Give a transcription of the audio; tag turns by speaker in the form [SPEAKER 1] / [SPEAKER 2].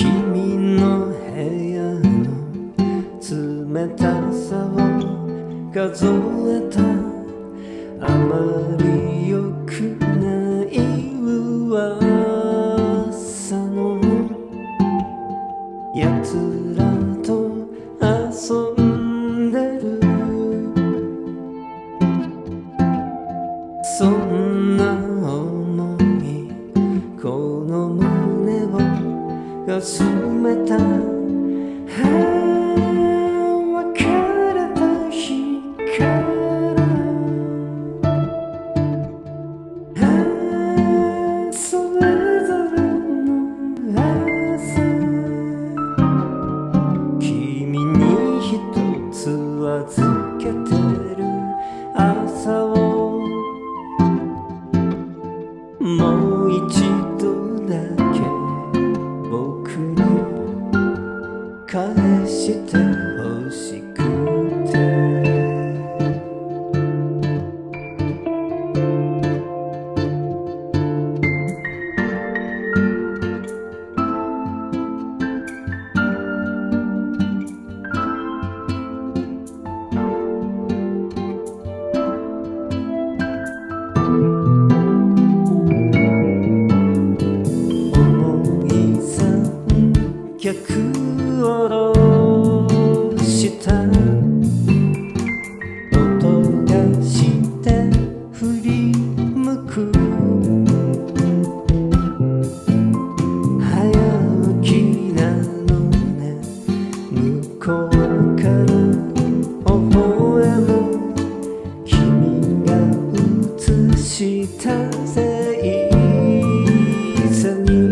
[SPEAKER 1] 君の部屋の冷たさを数えた。あまり良くない噂の。やつらと遊んでる。そんかすめた別れた日からはあそれぞれの朝君に一つ預けてる朝をもう一度だけしてほしくて。重い三脚下ろした？音がして振り向く。早起きなのね。向こうから微笑む君が映した星座に